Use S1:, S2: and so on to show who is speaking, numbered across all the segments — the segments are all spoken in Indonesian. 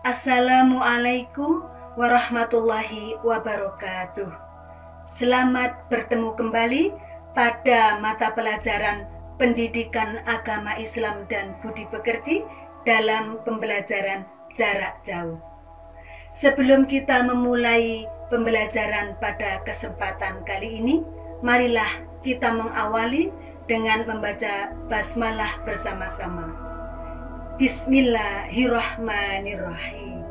S1: Assalamualaikum warahmatullahi wabarakatuh. Selamat bertemu kembali pada mata pelajaran Pendidikan Agama Islam dan Budi Pekerti dalam pembelajaran jarak jauh. Sebelum kita memulai pembelajaran pada kesempatan kali ini, marilah kita mengawali dengan membaca basmalah bersama-sama. Bismillahirrahmanirrahim.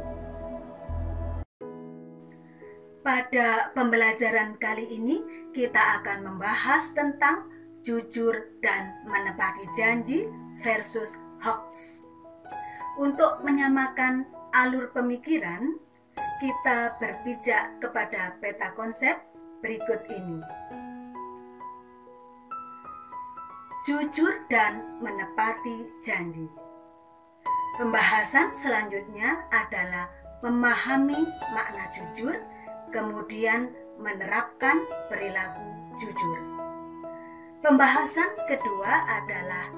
S1: Pada pembelajaran kali ini, kita akan membahas tentang jujur dan menepati janji versus hoax. Untuk menyamakan alur pemikiran, kita berpijak kepada peta konsep berikut ini. Jujur dan menepati janji. Pembahasan selanjutnya adalah memahami makna jujur, kemudian menerapkan perilaku jujur. Pembahasan kedua adalah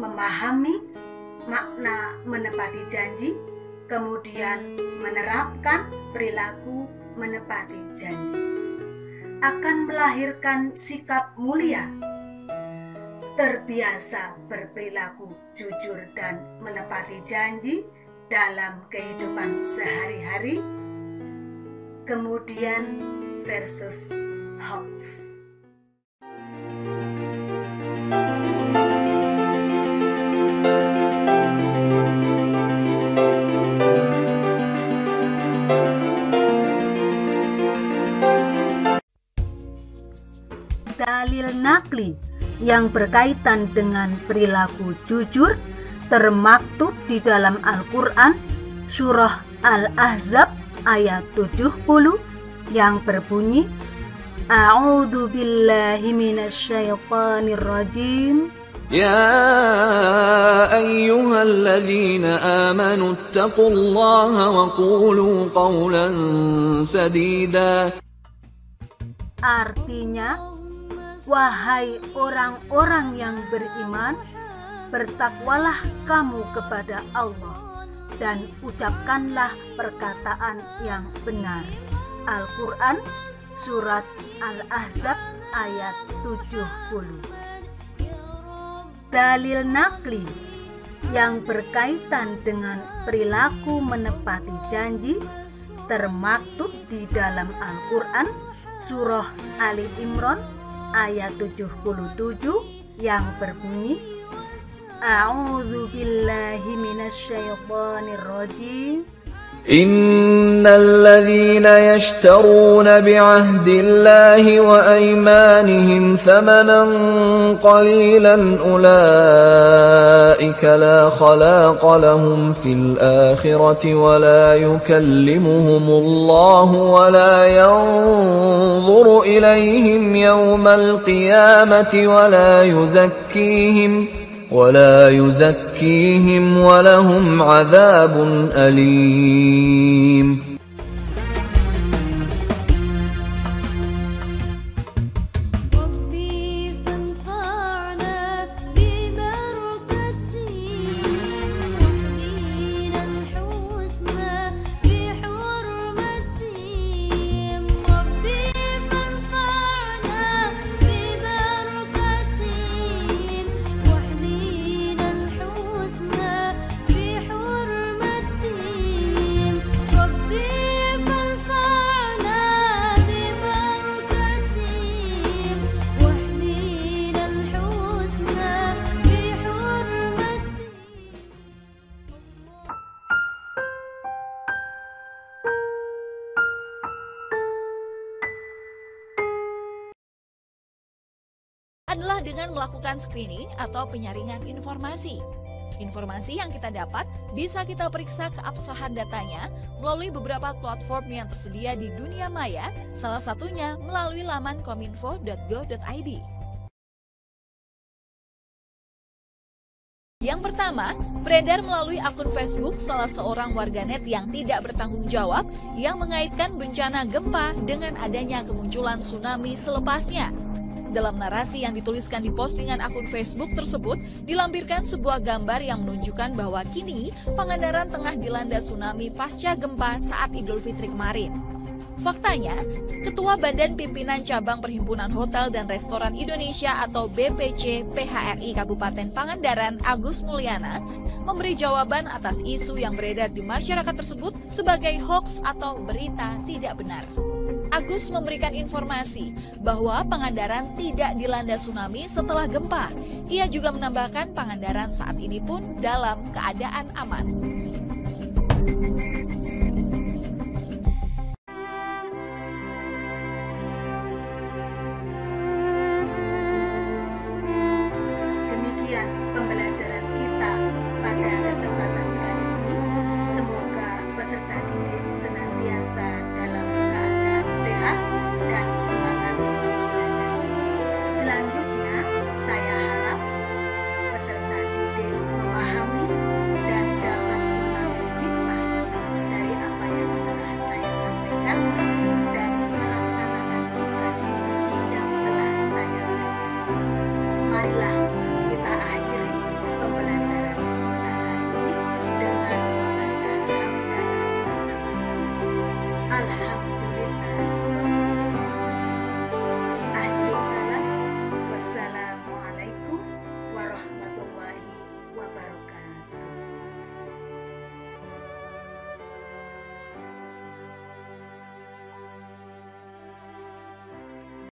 S1: memahami makna menepati janji, kemudian menerapkan perilaku menepati janji. Akan melahirkan sikap mulia, terbiasa berperilaku jujur dan menepati janji dalam kehidupan sehari-hari, kemudian versus hoax. yang berkaitan dengan perilaku jujur termaktub di dalam Al-Quran surah Al-Ahzab ayat 70 yang berbunyi A'udzu billahi minasyaitonir rajim
S2: يا أيها الذين آمنوا اتقوا الله وقولوا قولا سديدا
S1: Artinya Wahai orang-orang yang beriman, bertakwalah kamu kepada Allah dan ucapkanlah perkataan yang benar. Al-Quran Surat Al-Ahzab ayat 70 Dalil nakli yang berkaitan dengan perilaku menepati janji termaktub di dalam Al-Quran Surah Ali Imran ayat 77 yang berbunyi A'udzu billahi minasyaitonir rajim
S2: إن الذين يشترون بعهد الله وأيمانهم ثمنا قليلا أولئك لا خلاق لهم في الآخرة ولا يكلمهم الله ولا ينظر إليهم يوم القيامة ولا يزكيهم ۖ ولا يزكيهم ولهم عذاب أليم.
S3: Adalah dengan melakukan screening atau penyaringan informasi. Informasi yang kita dapat bisa kita periksa keabsahan datanya melalui beberapa platform yang tersedia di dunia maya, salah satunya melalui laman kominfo.go.id. Yang pertama, beredar melalui akun Facebook salah seorang warganet yang tidak bertanggung jawab yang mengaitkan bencana gempa dengan adanya kemunculan tsunami selepasnya. Dalam narasi yang dituliskan di postingan akun Facebook tersebut dilampirkan sebuah gambar yang menunjukkan bahwa kini Pangandaran tengah dilanda tsunami pasca gempa saat Idul Fitri kemarin. Faktanya, Ketua Badan Pimpinan Cabang Perhimpunan Hotel dan Restoran Indonesia atau BPC PHRI Kabupaten Pangandaran Agus Mulyana memberi jawaban atas isu yang beredar di masyarakat tersebut sebagai hoax atau berita tidak benar. Agus memberikan informasi bahwa Pangandaran tidak dilanda tsunami setelah gempa. Ia juga menambahkan Pangandaran saat ini pun dalam keadaan aman. Baruch.